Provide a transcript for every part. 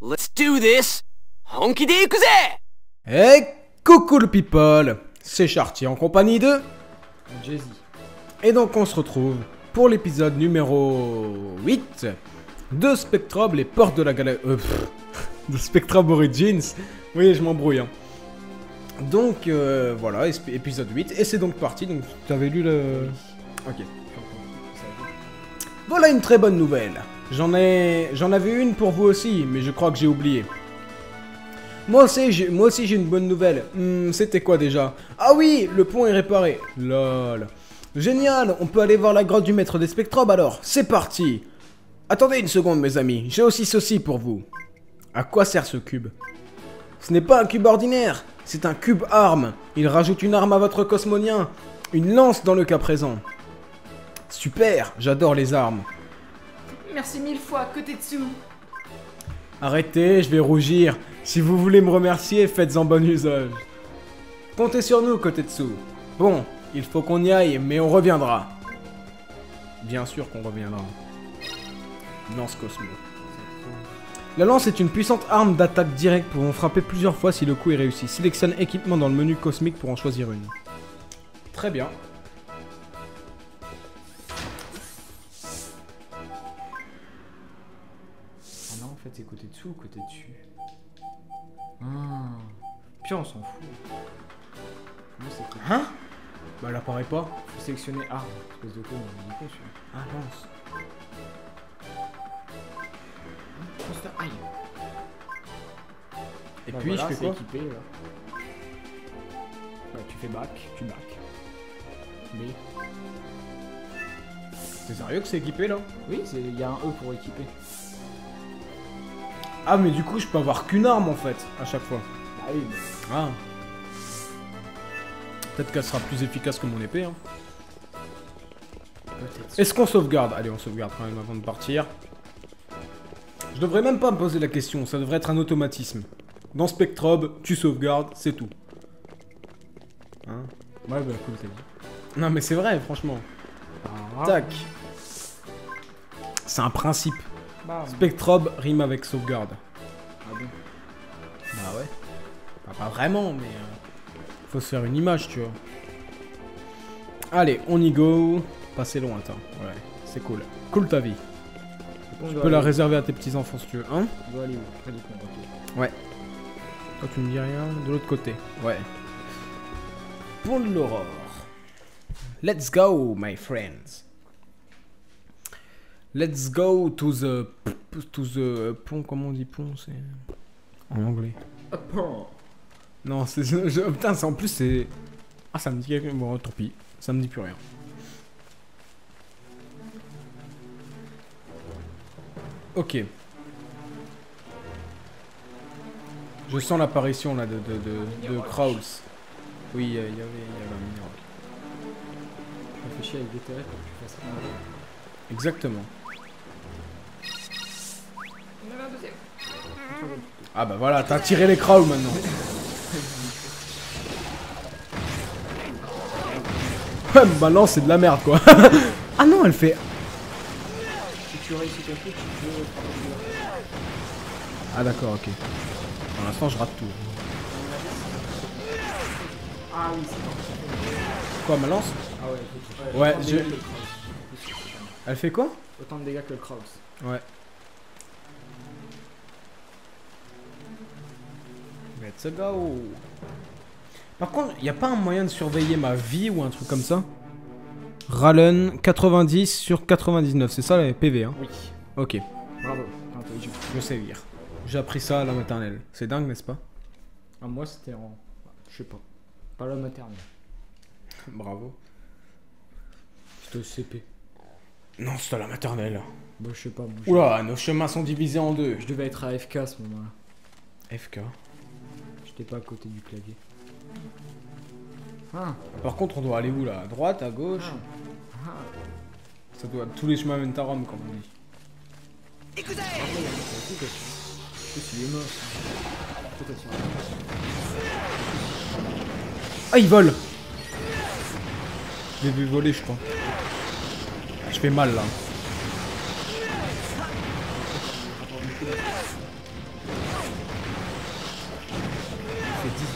Let's do this! Honky Hey, coucou le people C'est Chartier en compagnie de... Jay-Z. Et donc on se retrouve pour l'épisode numéro 8 de Spectrum, les portes de la galaxie... Euh, pff, de Spectrum Origins. Oui, je m'embrouille. hein. Donc euh, voilà, ép- épisode 8. Et c'est donc parti, donc tu avais lu le... Ok. Voilà une très bonne nouvelle. J'en ai, j'en avais une pour vous aussi, mais je crois que j'ai oublié. Moi aussi, j'ai, une bonne nouvelle. Hmm, c'était quoi déjà? Ah oui, le pont est réparé. Lol. Génial, on peut aller voir la grotte du maître des spectrobes alors. C'est parti. Attendez une seconde, mes amis. J'ai aussi ceci pour vous. À quoi sert ce cube? Ce n'est pas un cube ordinaire. C'est un cube arme. Il rajoute une arme à votre cosmonien. Une lance dans le cas présent. Super, j'adore les armes. Merci mille fois, Kotetsu. Arrêtez, je vais rougir. Si vous voulez me remercier, faites-en bon usage. Comptez sur nous, Kotetsu. Bon, il faut qu'on y aille, mais on reviendra. Bien sûr qu'on reviendra. Lance Cosmo. La lance est une puissante arme d'attaque directe pouvant frapper plusieurs fois si le coup est réussi. Sélectionne équipement dans le menu cosmique pour en choisir une. Très bien. Fait, c'est côté dessous ou côté dessus Ah. Puis on s'en fout. Moi, c'est côté. Hein? Bah, elle apparaît pas. Faut sélectionner arme. Espèce de con, on est con celui-là. Ah, lance. Monster. Et Bah puis, voilà, je fais quoi équipé, là. Bah, tu fais back, tu back. B. C'est sérieux que c'est équipé là? Oui, il y a un E pour équiper. Ah, mais du coup, je peux avoir qu'une arme en fait, à chaque fois. Bah oui, Ah. Peut-être qu'elle sera plus efficace que mon épée. Hein. Est-ce qu'on sauvegarde? Allez, on sauvegarde quand même avant de partir. Je devrais même pas me poser la question, ça devrait être un automatisme. Dans Spectrobe, tu sauvegardes, c'est tout. Hein? Ouais, bah cool, t'as dit. non, mais c'est vrai, franchement. Ah. Tac. C'est un principe. Bam. Spectrobe rime avec sauvegarde. Ah bon Bah ouais. Enfin, pas vraiment, mais... euh, faut se faire une image, tu vois. Allez, on y go. Passer lointain. Ouais, c'est cool. Cool ta vie. On Tu peux la réserver à tes petits-enfants si tu veux. Hein On doit aller où ok. Toi, tu me dis rien De l'autre côté. Ouais. Pont de l'aurore. Let's go, my friends. Let's go to the... To the... Pont, comment on dit pont C'est... En anglais. Ah, bon. Non, c'est... je- Putain, c'est en plus, c'est... Ah, ça me dit quelque... Bon, tant pis. Ça me dit plus rien. Ok. Je sens l'apparition là de, de, de, de Krauls. Oui, il y, avait, il y avait un mini rock. Je réfléchis avec des terres pour que tu fasses un. Exactement. Ah bah voilà, t'as tiré les Krauls maintenant. Ouais, bah non, c'est de la merde quoi. ah non, elle fait. Si tu réussis ton truc, tu peux. Ah d'accord, ok. Pour l'instant, je rate tout. Ah oui, c'est bon. Quoi, ma lance Ah ouais, je-. Elle fait quoi Autant de dégâts que le Kraus. Ouais. Let's go. Par contre, y a pas un moyen de surveiller ma vie ou un truc comme ça? Rallen 90 sur 99, c'est ça les PV hein? Oui. Ok, Bravo. Intelligent. je sais lire. J'ai appris ça à la maternelle. C'est dingue, n'est-ce pas? Ah, moi, c'était en. Je sais pas. Pas la maternelle. Bravo. C'était au CP. Non, c'est à la maternelle. Bah, je sais pas. Moi, Oula, nos chemins sont divisés en deux. Je devais être à FK à ce moment-là. FK. J'étais pas à côté du clavier. Ah. Par contre, on doit aller où là? À droite, à gauche? Ah. Ça doit... Tous les chemins mènent à Rome, comme on dit. Écoutez Il est mort. Peut-être. Ah, il vole Je l'ai vu voler, je crois. Je fais mal, là.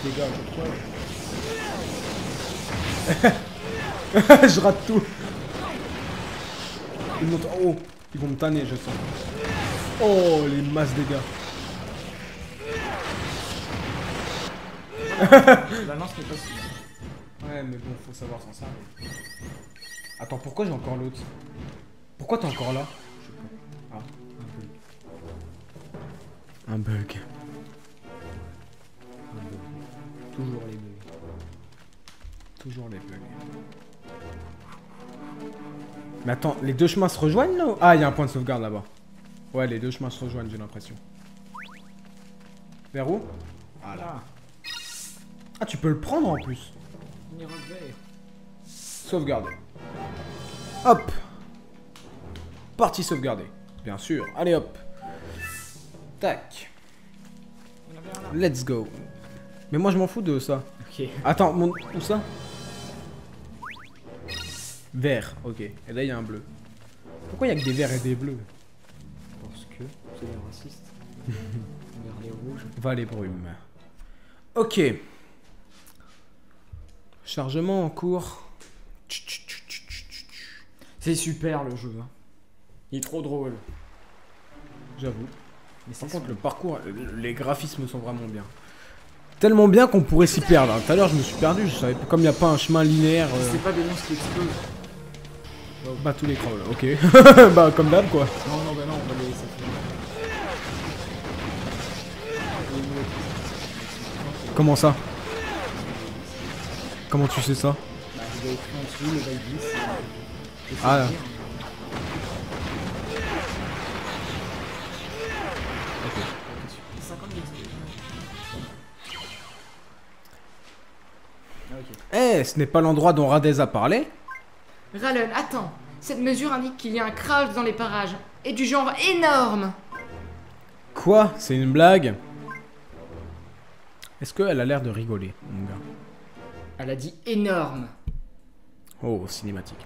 Dégâts je crois. je rate tout. Ils, montent... oh, ils vont me tanner, je sens. Oh, les masses dégâts. La lance n'est pas si. Ouais, mais bon, faut savoir s'en servir. Attends, pourquoi j'ai encore l'autre? Pourquoi t'es encore là? Ah, un bug. Un bug. Toujours les bugs. Toujours les bugs. Mais attends, les deux chemins se rejoignent là Ah, il y a un point de sauvegarde là-bas. Ouais, les deux chemins se rejoignent, j'ai l'impression. Vers où? Ah là. Ah, tu peux le prendre en plus. Sauvegarder. Hop. Partie sauvegardée. Bien sûr. Allez hop. Tac. Let's go. Mais moi je m'en fous de ça. Ok. Attends, mon... où ça? Vert, ok. Et là il y a un bleu. Pourquoi il y a que des verts et des bleus? Parce que c'est les racistes. Vers les rouges. Va les brumes. Ok. Chargement en cours. C'est super le jeu. hein. Il est trop drôle. J'avoue. Mais Par contre, le parcours, les graphismes sont vraiment bien. Tellement bien qu'on pourrait s'y perdre. Tout à l'heure, je me suis perdu. Je savais, comme il n'y a pas un chemin linéaire, euh, C'est pas des monstres qui explosent. bah tous les crawls. Ok. bah comme d'hab quoi. Non, non, bah non, on va les laisser. Comment ça? Comment tu sais ça? Bah, en dessous, le Ah. bien. Eh, ce n'est pas l'endroit dont Radez a parlé Rallen, attends. Cette mesure indique qu'il y a un crash dans les parages. Et du genre énorme. Quoi? C'est une blague? Est-ce qu'elle a l'air de rigoler, mon gars? Elle a dit énorme. Oh, cinématique.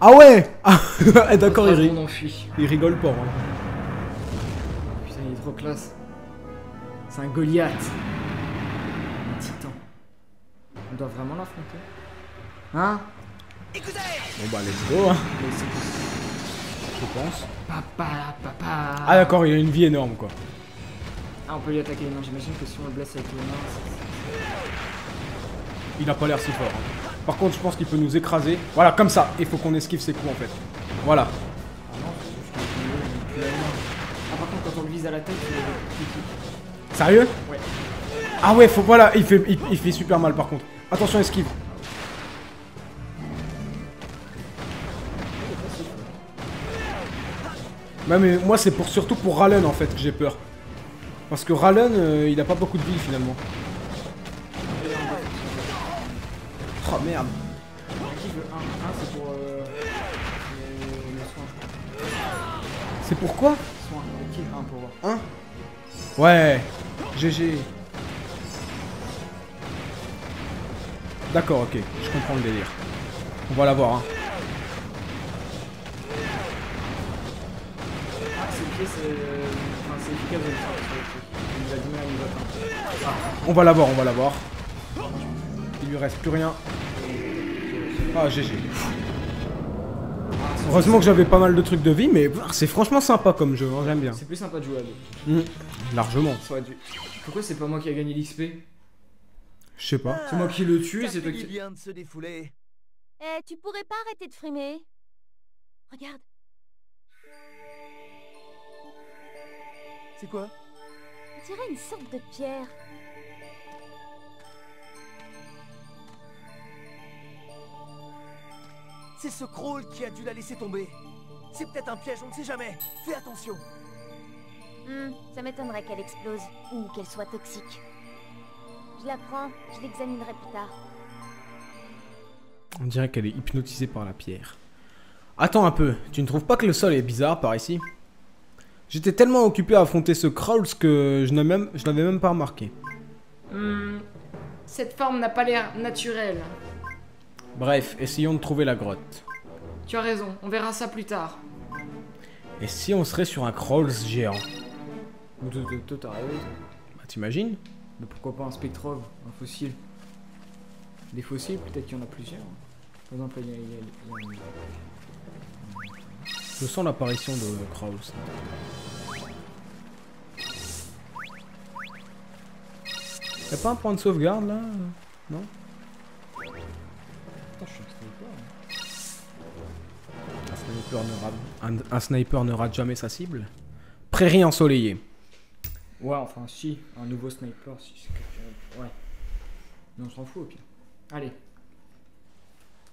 Ah ouais Ah, D'accord, il, ri- il rigole pas. hein. Putain, il est trop classe. C'est un Goliath. Doit vraiment l'affronter Hein? Bon bah, let's go, hein, je pense. Papa, papa. Ah d'accord, il a une vie énorme, quoi. Ah, on peut lui attaquer les mains. J'imagine que si on le blesse avec les mains, Il a pas l'air si fort. hein. Par contre, je pense qu'il peut nous écraser. Voilà, comme ça. Il faut qu'on esquive ses coups, en fait. Voilà. Ah non, main. Ah, par contre, quand on le vise à la tête, il. Sérieux? Ouais. Ah ouais, faut voilà, il fait, il, il fait super mal par contre. Attention, esquive. Ouais, mais moi c'est pour surtout pour Rallen en fait que j'ai peur. Parce que Rallen, euh, il a pas beaucoup de vie finalement. Oh merde. C'est pour voir Hein? Ouais. GG. D'accord, ok. Je comprends le délire. On va l'avoir, hein. Ah, c'est c'est. euh, efficace de le faire. Ah, On va l'avoir, on va l'avoir. Il lui reste plus rien. Ah, GG. Heureusement que j'avais pas mal de trucs de vie, mais c'est franchement sympa comme jeu, hein, j'aime bien. c'est plus sympa de jouer à deux. Mm, Largement. Pourquoi c'est pas moi qui a gagné l'XP Je sais pas. C'est moi qui le tue, c'est toi qui. bien de se défouler. Eh, tu pourrais pas arrêter de frimer Regarde, C'est quoi? On dirait une sorte de pierre. C'est ce crawl qui a dû la laisser tomber. C'est peut-être un piège, on ne sait jamais. Fais attention. Hmm, ça m'étonnerait qu'elle explose ou qu'elle soit toxique. Je la prends, je l'examinerai plus tard. On dirait qu'elle est hypnotisée par la pierre. Attends un peu, tu ne trouves pas que le sol est bizarre par ici? J'étais tellement occupé à affronter ce Crawls que je n'avais même, pas remarqué. Hmm, cette forme n'a pas l'air naturelle. Bref, essayons de trouver la grotte. Tu as raison, on verra ça plus tard. Et si on serait sur un Crawls géant? T'as rêvé. Bah t'imagines? Mais pourquoi pas un spectrove, un fossile? Des fossiles, peut-être qu'il y en a plusieurs. Par exemple, il y a, il y Je sens l'apparition de Kraus. Y'a pas un point de sauvegarde là? Non? Putain, je suis un sniper. hein. un sniper, ne rate... un- un sniper ne rate jamais sa cible. Prairie ensoleillée. Ouais, enfin, si, un nouveau sniper, si c'est quelque- Ouais. Mais on s'en fout au pire. Allez.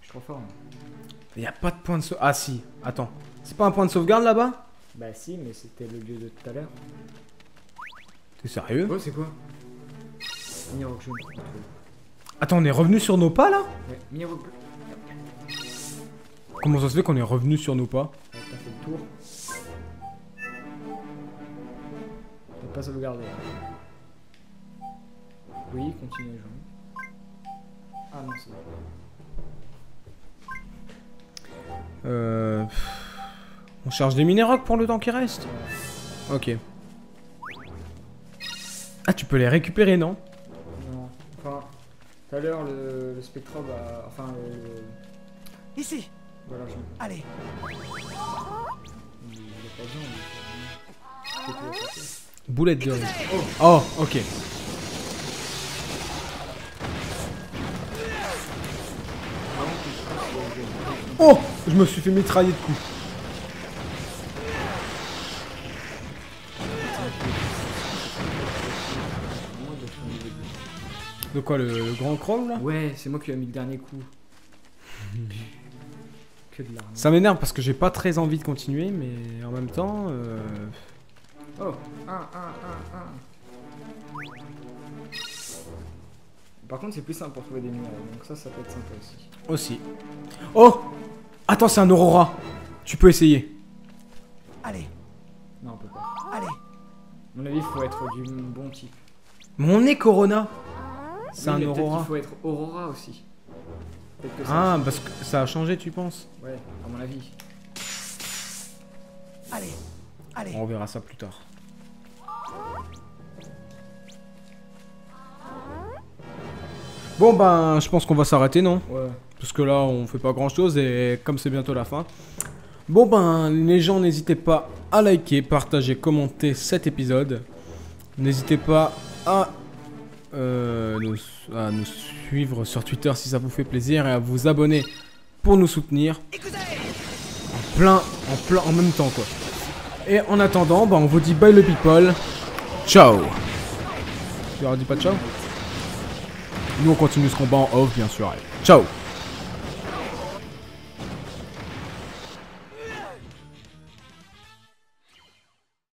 Je suis trop fort. hein. Y a pas de point de sauvegarde. Ah si, attends. C'est pas un point de sauvegarde là-bas? Bah si, mais c'était le lieu de tout à l'heure. T'es sérieux? Oh, c'est quoi? J'ai trouvé. Attends, on est revenu sur nos pas là? Ouais, bleu. Comment ça se fait qu'on est revenu sur nos pas? T'as fait le tour. Pas sauvegardé. Oui, continue à jouer. Ah non, c'est bon. Euh... On charge des minérocs pour le temps qui reste Ok. Ah, tu peux les récupérer, non? Non. Enfin, tout à l'heure, le, le Spectrobe a. Enfin, le. Ici Voilà, je. Allez Il a pas besoin. il Boulette de riz. Oh, ok. Oh Je me suis fait mitrailler de coups. De- quoi, le, le grand crawl là? Ouais, c'est moi qui lui ai mis le dernier coup. que de. Ça m'énerve parce que j'ai pas très envie de continuer, mais en même temps... euh, Oh, un, un, un, un. Par contre, c'est plus simple pour trouver des minéraux, donc ça, ça peut être sympa aussi. Aussi. Oh Attends, c'est un Aurora. Tu peux essayer. Allez Non, on peut pas. Allez À mon avis, il faut être du bon type. Mon nez Corona C'est Oui, un mais peut-être Aurora. qu'il faut être Aurora aussi. Peut-être que ça. Ah, parce que ça a changé, tu penses? Ouais, à mon avis. Allez Allez On verra ça plus tard. Bon ben, je pense qu'on va s'arrêter, non? Ouais. Parce que là, on fait pas grand chose et comme c'est bientôt la fin. Bon ben, les gens, n'hésitez pas à liker, partager, commenter cet épisode. N'hésitez pas à, euh, nous, à nous suivre sur Twitter si ça vous fait plaisir et à vous abonner pour nous soutenir. En plein, en plein, en même temps quoi. Et en attendant, ben, on vous dit bye le people. Ciao Tu leur dis pas ciao? Nous on continue ce combat en off bien sûr. allez. Ciao